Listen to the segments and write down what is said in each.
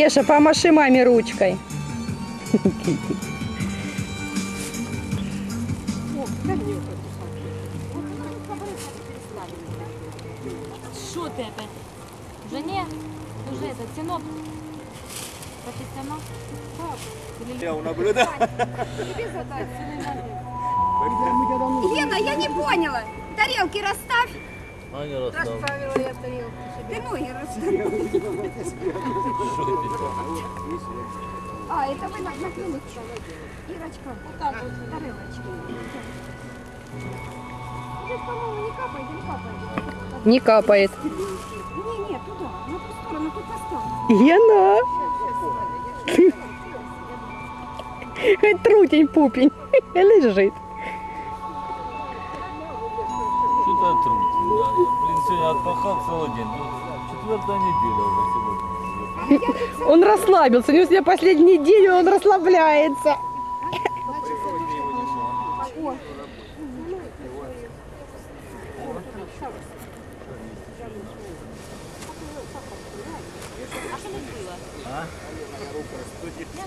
Еша, помаши маме ручкой. Что ты опять? Жене? Уже это, синоп. Профессионал? Я наблюдаю. Лена, я не поняла. Тарелки расставь. Аня расстал. Ты ноги расставь. А, это вы на накрыли. Ирочка, вот так вот, тарелочки. Здесь, по-моему, не капает или капает? Не капает. Не, не, туда, на ту сторону, тут поставь. Яна. Трутень пупень. Лежит. Отпахал целый день. Ну, Четвертая неделя уже сегодня. Он расслабился. У него сегодня последний день, он расслабляется. А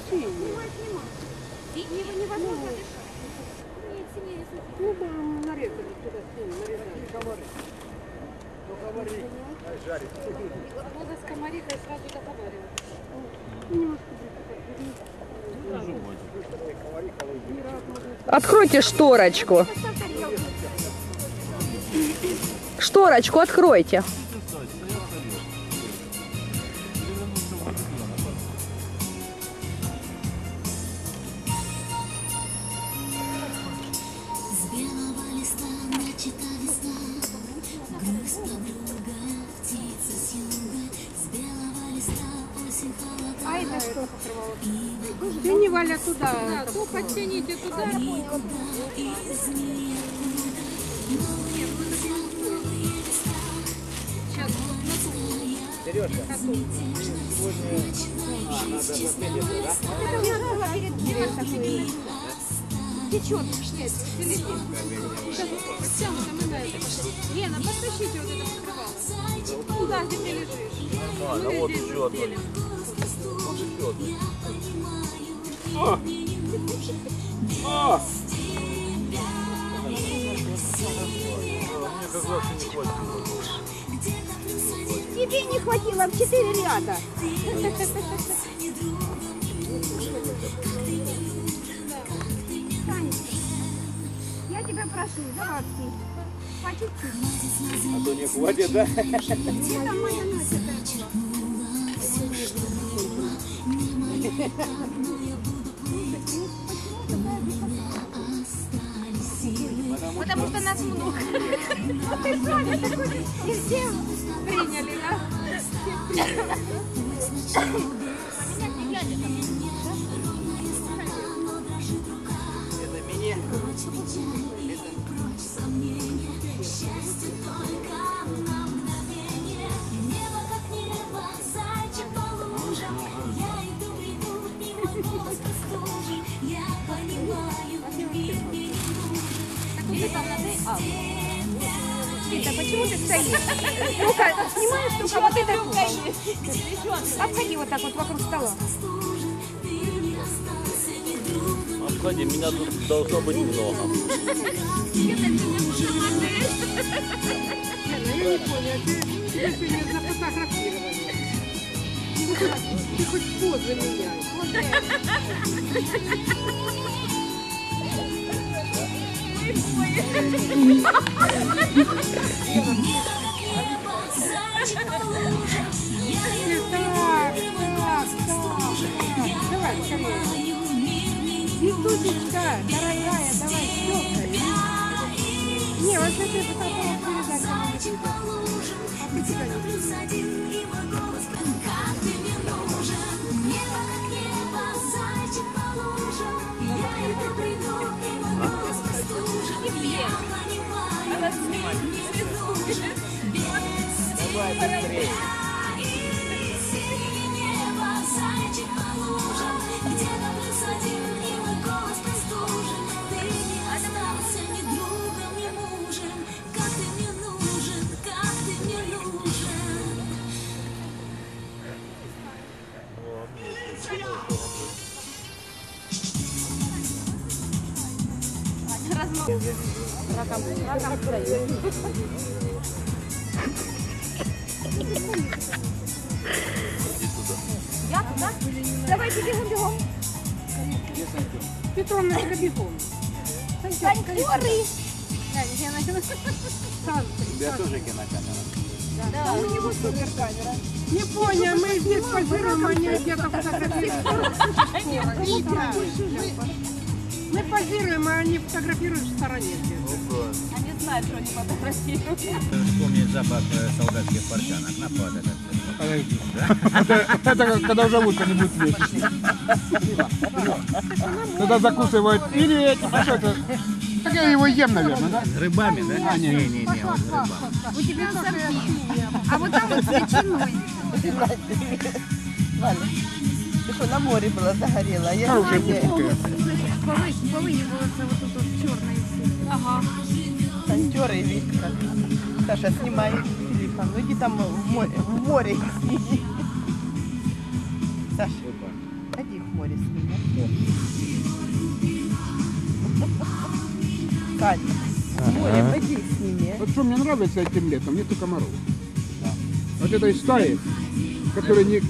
тут было? Невозможно дышать. Нет, сильнее Откройте шторочку. Шторочку откройте. Туда. Да, то подтяните туда. Из ниоткуда новые глаза, новые листа. Течет, нет, целиком. Всем заминает. Лена, подтащите вот это покрывало. Туда, где ты лежишь. Нормально, вот еще одно. Вот еще одно. Не. Тебе не хватило в четыре ряда. Таня, Я тебя прошу, по чуть-чуть. А то не хватит, да? Где там моя Настя? Потому что нас много. Ты Соня такой, и все приняли, да? Счастье только на почему ты стоишь? Ну-ка, снимаешь, только вот это Обходи вот так вот вокруг стола. Обходи, меня тут должно быть много. Ты хоть позы меняй. Так, Витусечка, дорогая, давай, щелкай. Не, вот это же такого передача не будет. А ты тебя не Как ты Я туда? Давайте бегом, бегом. Петровна, это бегом. Танцоры. Тебя тоже кинокамера. Да. Не понял, мы здесь позируем, они где-то фотографируют. Мы позируем, а они фотографируют в стороне. Они знают, что они фотографируют. Вспомнить запах э, солдатских портянок. На под этот. Это, это когда уже лучше не будет весить. Тогда закусывают или эти, а что это? Так я его ем, наверное, да? С рыбами, да? А, не, не, не, вот с рыбами. У тебя сорки. А вот там вот с ветчиной. Валя, ты что, на море была загорела? а Я Повыебывается вот тут вот черное все. Ага. Танцоры и Виктор. Саша, снимай телефон. Ну иди там в море, в море сними. Саша, иди в море сними. Катя, в море пойди сними. Вот что мне нравится этим летом, нету комаров. Вот этой стаи, которые не...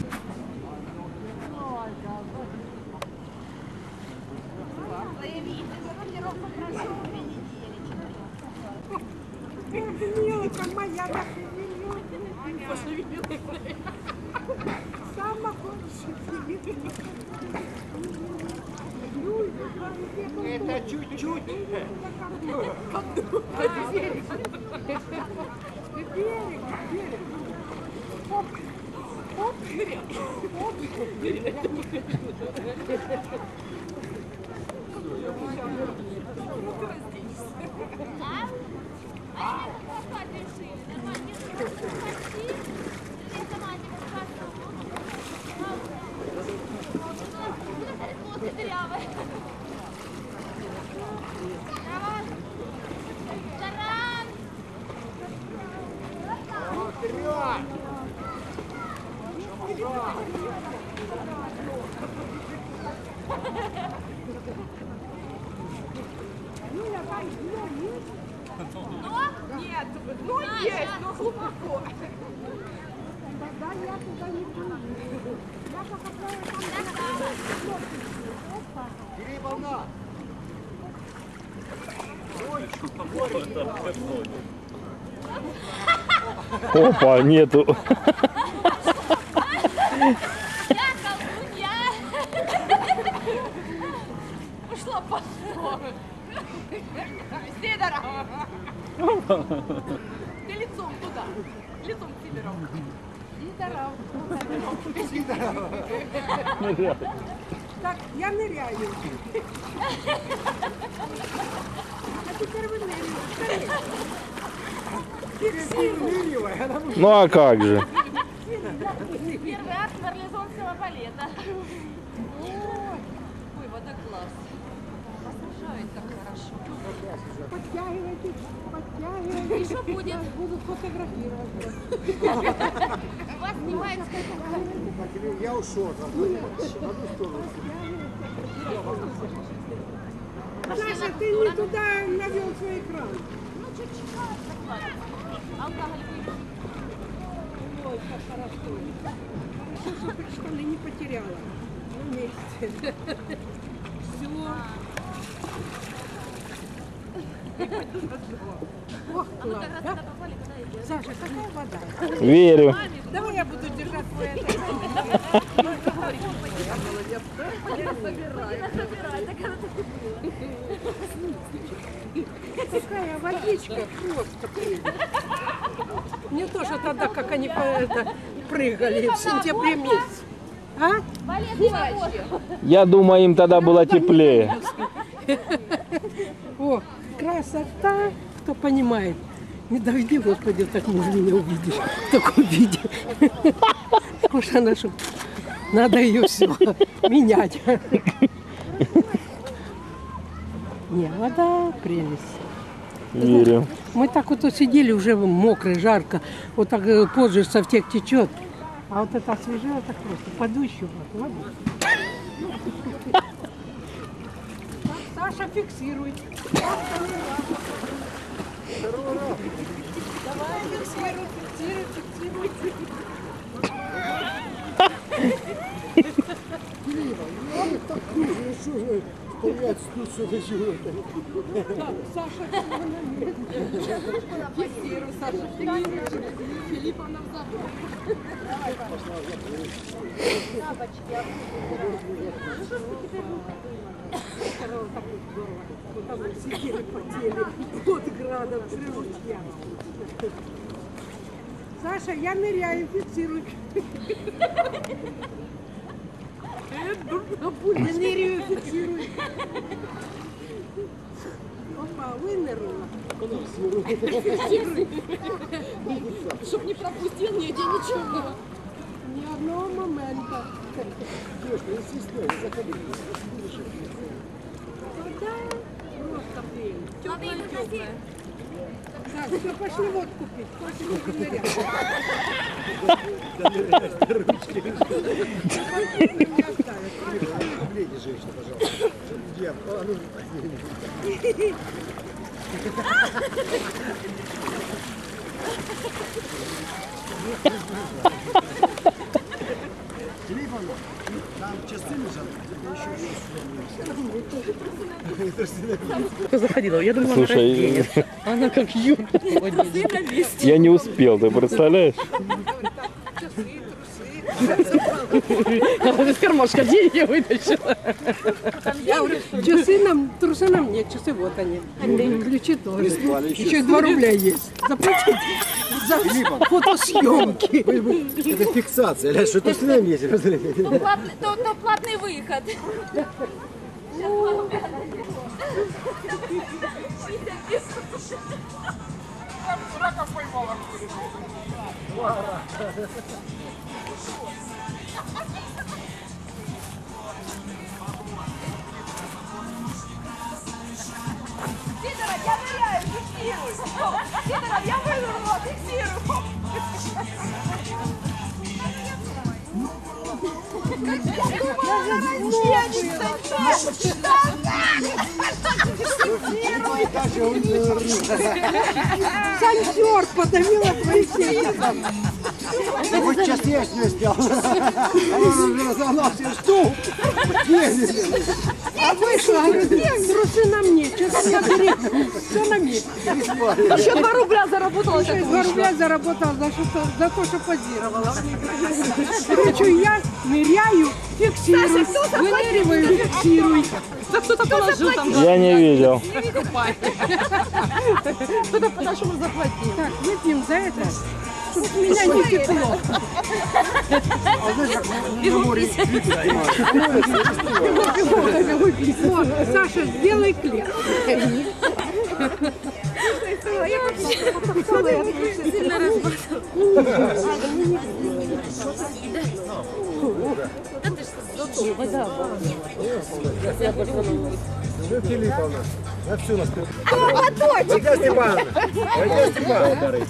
Опа, нету. Я колдунья. Пошло, пошло. Сидоров. Ты лицом туда. Лицом к Сидорову. Сидоров. Так, я ныряю. А теперь вы ныряете. Ну а как же? Первый акт марлезонского балета. Ой, вода класс. Освежает как хорошо. Подтягивайтесь, подтягивайтесь. И что будет? Нас будут фотографировать. Вас снимает Я ушел. Саша, ты не туда навел свой экран. Ну, чуть-чуть. Алкоголь выпил. Ой, как хорошо. Ты что ли не потеряла? На месте. Все. Ох, класс? Саша, какая вода? Верю. Давай я буду держать твой это. Какая водичка просто. Мне тоже тогда, как они это, прыгали в сентябре месяце. А? Я думаю, им тогда было теплее. О, красота, кто понимает. Не доведи, Господи, так муж меня увидишь в таком виде. Может, она что, надо ее все менять. Не, вода прелесть. Верю. Мы так вот сидели уже мокро, жарко, вот так э, позже совтек течет. А вот это освежало так просто, подущу. Вот, Саша, фиксируй. Давай, фиксируй, фиксируй, фиксируй. Что за чего Саша, фиксируй, Саша. Филипповна в запах. Вот там сидели, потели, под градом, крылья. Саша, я ныряю, фиксируй. Я ныряю, фиксируй. Опа, вынырнула. Чтоб не пропустил нигде ничего. Ни одного момента. Да, просто блин. Теплая, теплая. Так, все, пошли водку пить. Пошли Филипповна, там часы лежат, еще Кто заходила? Я думала, Слушай, она как Юра. я не успел, ты представляешь? Она из кармашка деньги вытащила. Я говорю, часы нам, трусы нам нет, часы вот они. Ключи тоже. Еще и 2 рубля есть. Заплатите за фотосъемки. Это фиксация, Ля, что ты с нами есть? То платный, то, то платный выход. Сидоров, я ныряю, фиксируй! Сидоров, я вынырнула, фиксируй! Танцор подавила твои сердце. Хоть сейчас я не успел. А он уже разогнал все штук. А вышла, говорит, трусы на мне, часы на мне, все на мне. Еще 2 рубля заработала. Еще 2 рубля заработала за, что, за то, что позировала. Короче, я ныряю, фиксирую, выныриваю, фиксирую. Кто-то положил там. Я не видел. Кто-то подошел заплатить. Так, выпьем за это, чтобы с меня не текло. О, Саша, сделай клип. Сильно разбросал. Ну, Филипповна, на всю нас. Водочек! Степановна! Водя Степановна!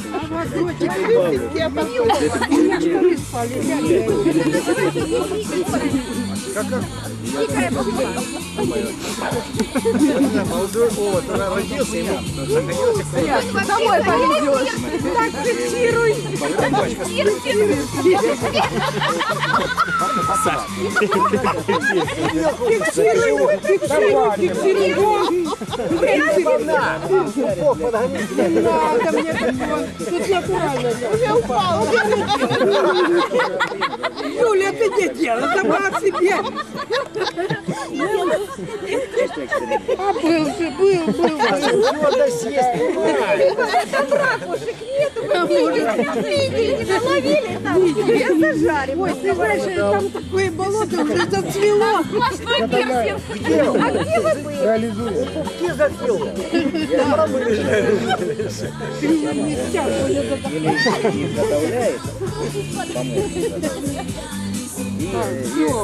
Молодой овод, она родился, ему захотелось Домой повезешь. Так, фиксируй. Фиксируй, фиксируй, фиксируй. Не надо мне такого. Тут натурально. Я упала. Юля, ты не делай, сама себе. А был же, был, был. Надо съесть. Видели, наловили там. Я зажарим. Ой, ты знаешь, там такое болото уже зацвело. Сплошной пирсинг. А где вы были? Реализуем. не засел.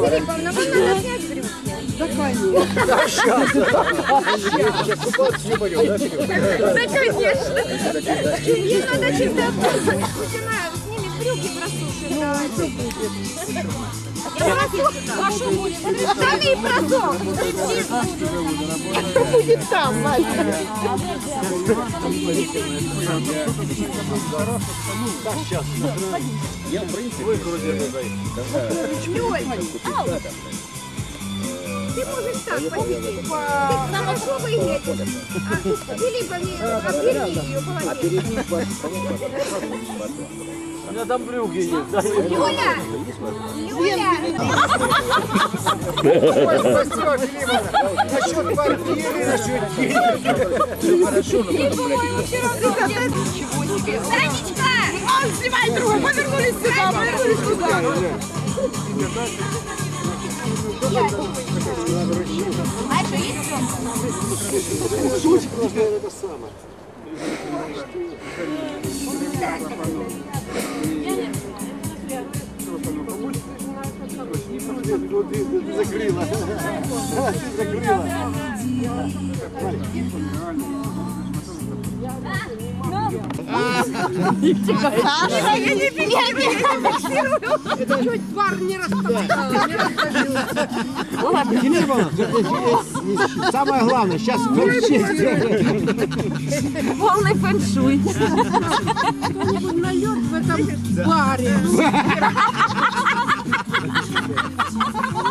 Филипповна, вы надо опять брюки. Да, сейчас. Сейчас купаться не пойдем, да? Да, конечно. Ей надо чем-то обмазать. Начинаю снимет брюки просушит. А что будет? Штаны просохнут. Будет там, мальчик. Я, в принципе, ау. Ты можешь так посидеть. Ты на что вы едете? А Филиппа, обверни ее полотенце. У меня там брюки есть. Юля! Юля! Насчет квартиры, насчет денег. по-моему, все равно. Ничего себе. Танечка! Он снимает друга, повернулись сюда, повернулись туда. А что, есть Шутик просто это самое. Закрыла. Закрыла. Я не фиксирую. Чуть пар не. Филипповна, самое главное, сейчас Полный фэншуй. Кто-нибудь нальет в этом баре.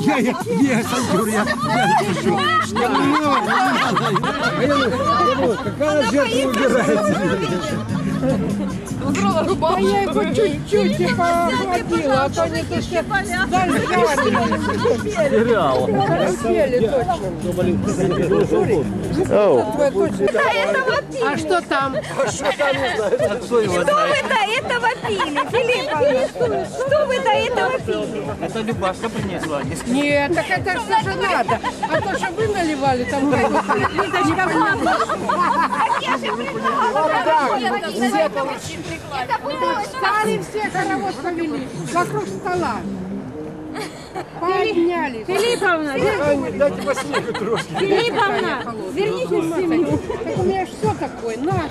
Я, я, я, Сантюр, я, я пишу. Я понимаю, не жертва убирается? А я его чуть-чуть типа охватила, а то не то что зажарили. Сериал. Съели точно. Оу, А что там? Кто его Что вы до этого пили, Филипповна? Что вы до этого пили? Это Любашка принесла. Нет, так это что же надо? А то, что вы наливали там какую-то Так. Стали все хоровод повели вокруг стола. Поднялись. Филипповна, Дайте посмотрю трошки. Филипповна, вернитесь в семью. Так у меня ж все такое. На.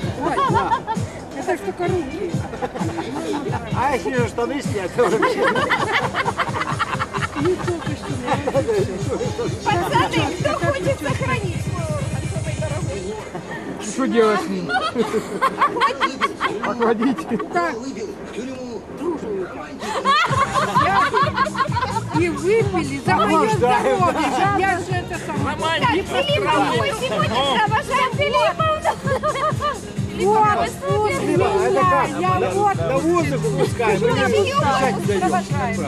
Это ж только руки. А если же штаны снять, то вообще. Не только что. Пацаны, кто хочет сохранить Что делать с ним? Охладить. Так. И выпили за мое здоровье. Я же это самое. Так, Филипповна, мы сегодня провожаем Филипповну. Вот, вот меня, я вот. На воздух пускаем. мы не провожаем.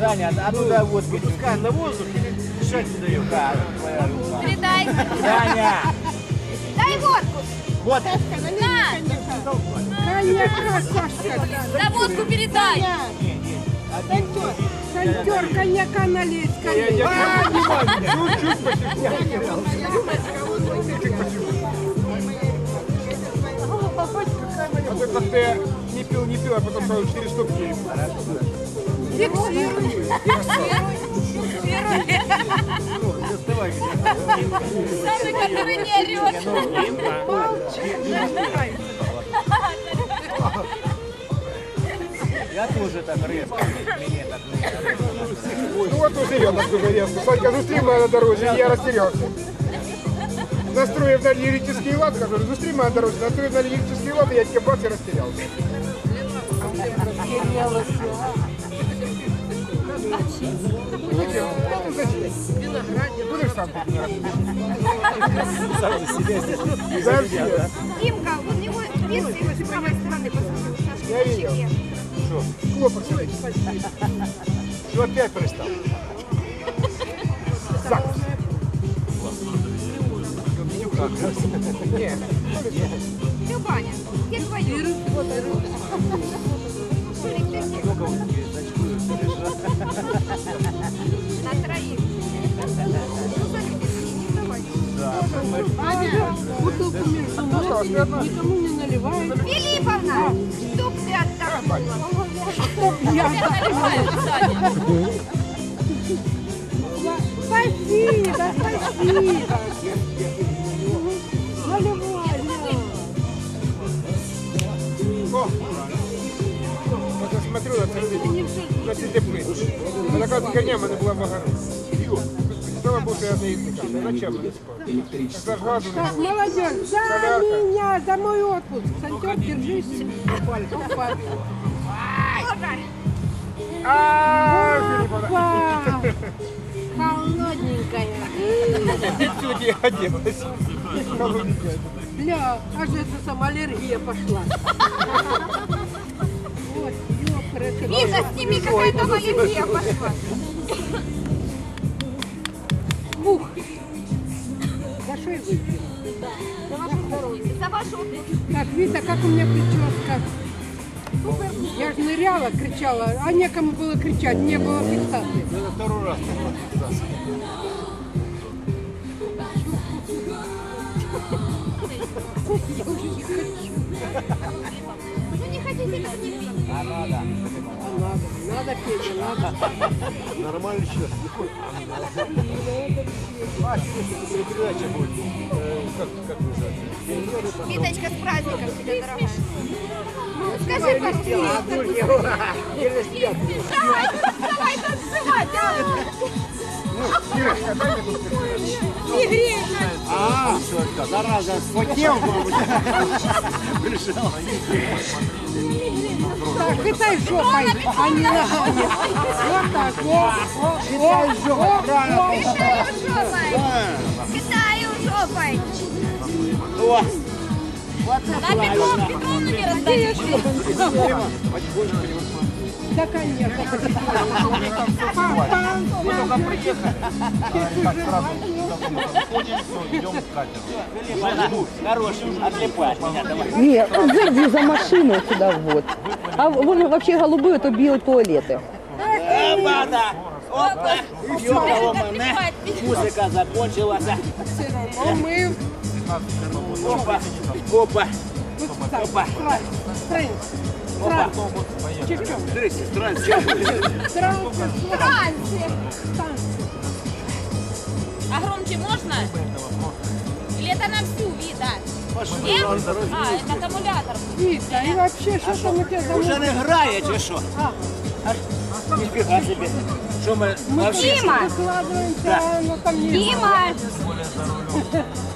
Саня, а туда вот пускаем на воздух или дышать не даем? Передай. Саня! Водку. Вот. На, Коньяка, Сашка. да водку передай. Сантер, коньяка налить, коньяк. А, не могу. Чуть-чуть. А то как ты не пил, не пил, а потом сразу 4 штуки. Фиксируй Самый, который не орет. Я тоже так резко. Мне так Ну вот уже я так уже резко. Санька зустрів мене на дорозі, і я розтерявся. Настроїв на ліричний лад, кажу, зустрів мене на дорозі, настроїв на ліричний лад, і я тільки бац і розтерявся. Зачем? Ну, зачем? Будеш сам Сам за себя здесь. За всіх. Димка, у него вес его с правой стороны, посмотри, Сашка, Я видел. щеке. Хлопок. Что опять пристал? Загс. Ні. Любаня, где твое? Шурик, ты где? На троих. Ну, смотрите, давай. никому не наливает. Филипповна, чтоб ты отдохнула. Чтоб я Саня. Спасибо, спасибо. Наливай, Вот я смотрю на цветы, на цветы Она как коня мене була в Богу, я не языка. Ночами не спав. Как газу не Так, було. молодежь, за меня, за мой отпуск. Сантер, держись. Филипповна. Опа. Холодненькая. Я оделась. Бля, аж это сама аллергия пошла. Миша, сними, какая там аллергия пошла. Ух. За что я выпью? За вашу здоровье, за вашу Так, Вита, как у меня прическа? Я же ныряла, кричала, а некому было кричать, не было фиксации. Это второй раз. Я уже не хочу. А надо, надо, Петя, надо. Нормально сейчас. Передача будет. Как, как называется? Виточка, с праздником тебя, дорогая. Ну, скажи. Давай, давай танцевать, а! А, зараза, спотел, Пришел. Так, хитай жопой, а не ногами. Вот так, о, о, о, о, о. Китаю жопой. Китаю жопой. На Петров, Петровну не раздаешь. Да, конечно. Нет, зайди за машину сюда вот. А вон вообще голубые, то белые туалеты. Музика закончилася. Все равно мы Опа, опа. Опа. Принц. Транс. Чё-чё? Транс. Танцы. Танц. А громче можно? Или это на всю, Вита? Нет? А, это аккумулятор. Вита, и вообще, что там у тебя за Уже не грає чи що? А, Ніфіга собі. Що ми мы вообще? Дима! выкладываемся,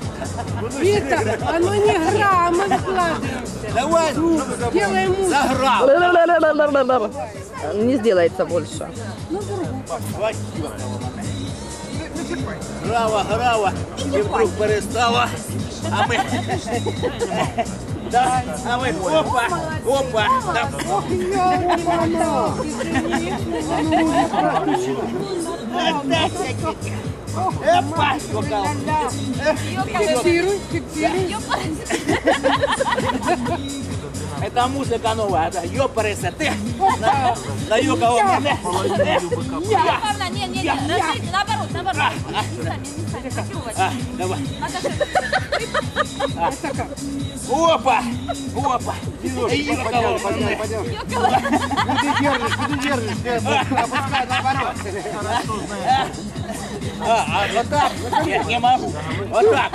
Вита, оно не гра, мы выкладываемся. Давай, Делаем музыку. заграв. Не сделается больше. Грава, грава. І вдруг перестала. А ми... Да, а ми опа, опа. Да. Ох, ёлки-мама, извини, ну, уже практически. Опа, шукав. Фиксируй, фиксируй. Это музика нова, это ёпарися, ти на, наюкав мене. Павла, не, не, не, наоборот, наоборот. Не сами, не сами, закрывать. А, давай. Опа, опа. Ёкало мене. ёкало. Ты держишь, ты держишь, ты опускай наоборот. А, а вот так? Нет, не могу. Вот так.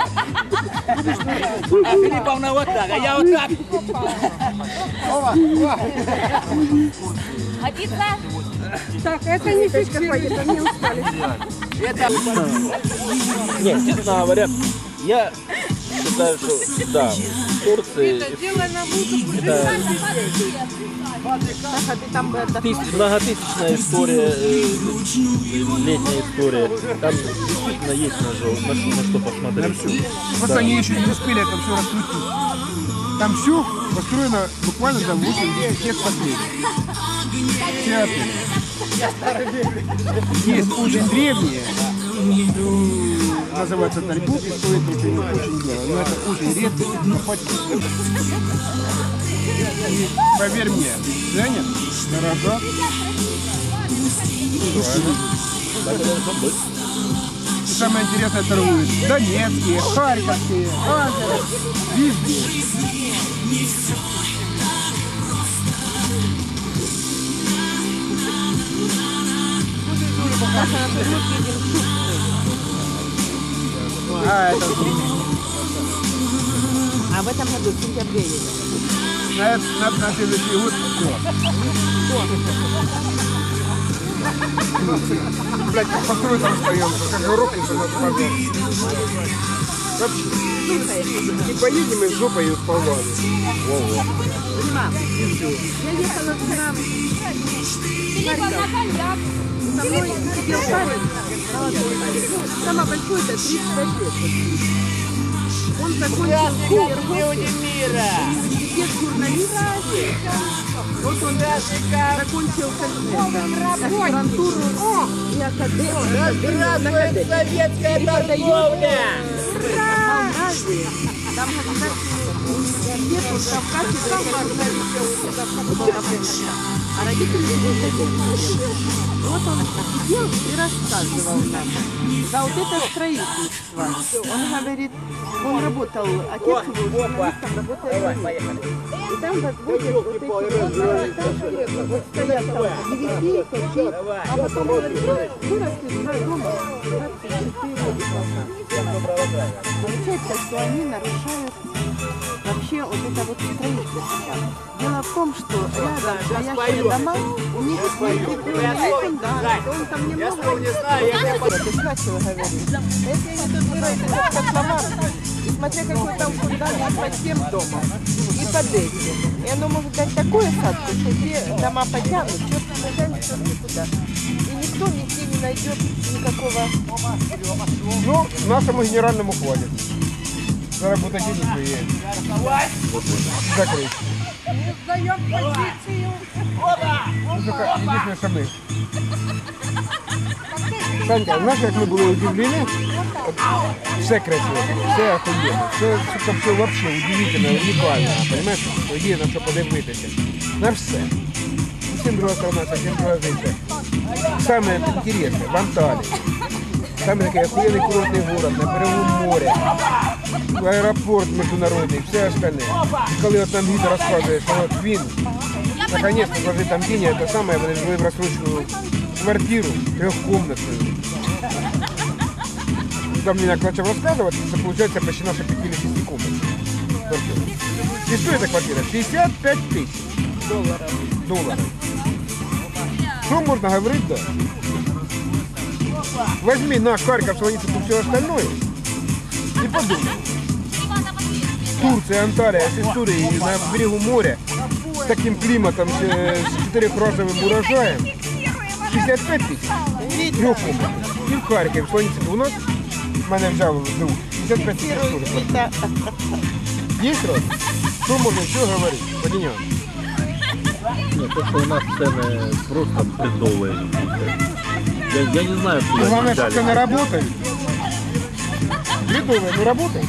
А Филипповна вот так, а я вот так. Годится? Так, это не фиксируется, не устали. Это Нет, честно говоря, я считаю, что да, Турции Это тыс- многотысячная история, э, летняя история. Там действительно есть на, что- на что посмотреть. Просто они еще не успели это все раскрутить. Там все построено буквально за 8 лет последних. Театр. Есть очень древние, называется Тальбук, и стоит очень, очень дорого. Но это очень редко, это почти. Поверь мне, Женя, дорога. самое интересное торгуют. Донецкие, Харьковские, Азеры, везде. А, это А в этом году в сентябре едем. на, на, на следующий год все. Блядь, как там стоял, как грохнется на. Вообще. И поедем и жопой ее сползали. Я ехала вчера в Харьков. Со парень. Самый большой, это 35 лет. Он закончил педагогию, факультет журналистики. Вот он закончил аспирантуру и академию. Советская торговля! Там государственный университет, он там кафедра журналистики. А родители живут Вот он сидел и рассказывал нам за вот это строительство. Он говорит, он работал, отец его журналистом, работает. И там возводят вот эти вот, вот стоят там DVD, такие, а потом говорит, «Ну, выросли два дома, 24 этажа. Получается, что они нарушают вообще вот это вот строительство. Дело в том, что рядом стоящие дома, у них есть фундамент, он там немного... не знаю, я начал говорить. Если они тут этот котлован, и смотря какой там фундамент под тем домом и под этим, и оно может дать такую осадку, что те дома потянут, черт не черт никуда. И никто нигде не найдет никакого... Ну, нашему генеральному хватит. Зараз буде кінь поїде. Закрий. Ми здаємо позицію. Опа! Опа! Ідіть на шаби. Санька, знаєш, як ми були удивлені? Все красиво, все охуєнно, все, все, все вообще удивительно, унікально, понимаєш? Є нам що подивитися. На все. Всім друга страна, всім друга життя. Саме інтересне, в Анталії. Там такой охуенный курортный город, на берегу моря, аэропорт международный, все остальное. І коли от нам гід розказує, що от він наконец-то сложив там деньги, это самое, вони жили в розсрочну квартиру трехкомнатную. Там мне начал рассказывать, что получается почти наша 5 или 6 комнат. И что эта квартира? 65 тысяч долларов. долларов. Что можно говорить, да? Возьми наш Харьков, Солоницу, все остальное и подумай. Турция, Анталия, с историей на берегу моря, с таким климатом, с, э, четырехразовым урожаем, 65 тысяч, трехкомнатных. И в Харькове, в у нас, мене взяв двух, 55 тысяч тоже. Есть раз? Что можно еще говорить? по деньгам? Нет, то, что у нас цены просто бредовые. Я, я не знаю, Ну, откуда Главное, что взяли. цены работают. Ледовые, ну работают.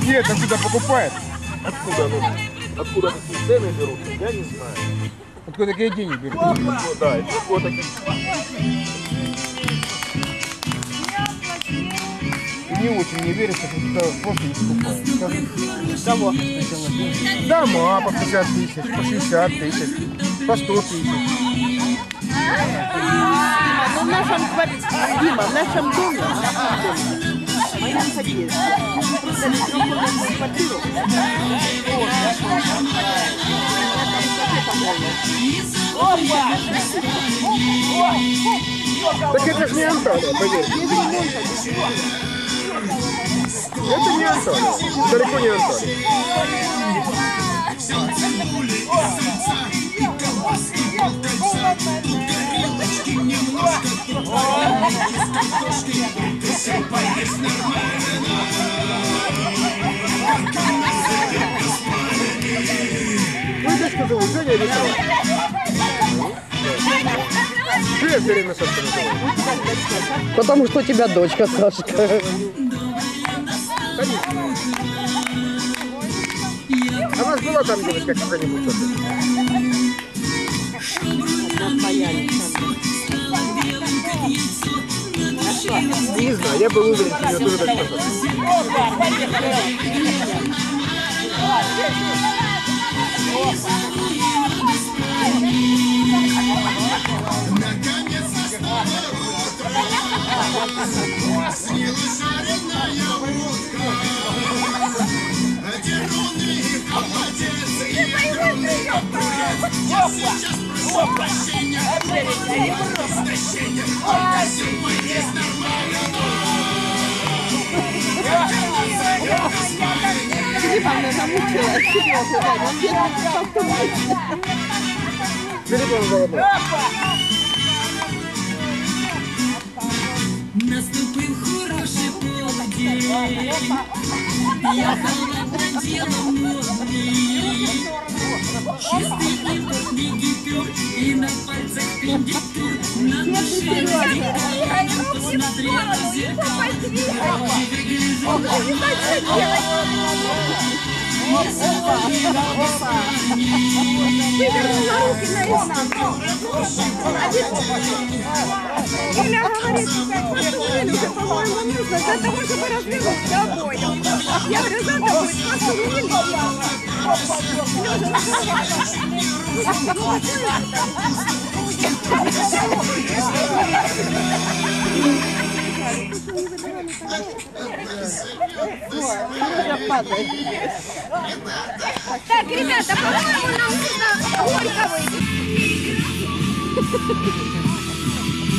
Где это сюда покупает? Откуда, ну, откуда такие цены берутся, я не знаю. Откуда такие деньги берут? Ну, да, вот такие. Не очень не верится, что просто не покупают. Кого? Дома по 50 тысяч, по 60 тысяч, по 100 тысяч. Ну, в нашем квартире, Дима, в нашем доме, в нашем доме, в моем подъезде, мы продали трехкомнатную квартиру. Так это же не Анталия, поверь. Это не Анталия. Далеко не Анталия. Ну, дочка зовут Женя или? Что я все время? Потому что у тебя дочка, Сашка. А у нас была там девочка какая-нибудь? Не знаю, я был уверен, что него тоже так сказано. Филипповна замучила, серьезно, да, на первом Голодов. Наступив хороший полдень, ехала надела модный, чистый импорт Нигипюр и на пальцах пиндикюр, на душе раздевая, посмотрела в зеркало, Вывернула руки на Юля говорит, как посудили, по-моему, нужно для того, чтобы развернуться обоим. Я говорю, за тобой посудили. Так, ребята, по-моему, нам нужно горько выпить.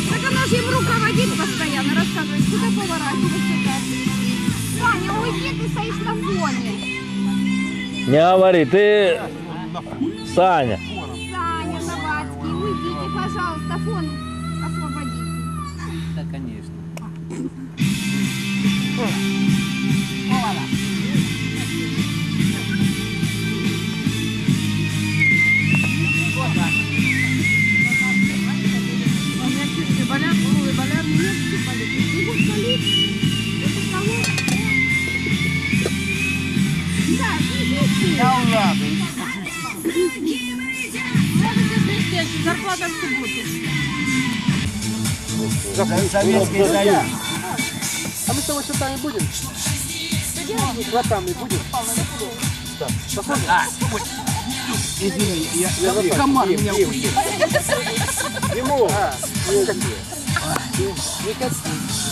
Так она же им руководит постоянно, рассказывает, куда поворачиваться. Ваня, уйди, ты стоишь на фоне. Не говори, ты... Саня. Саня Завадский, уйдите, пожалуйста, фон субботу. Советский Союз. А мы с тобой счетами будем? Лотами будем? А, ой. Извини, я, я комар меня укусил. Ему! Не кати. Не кати.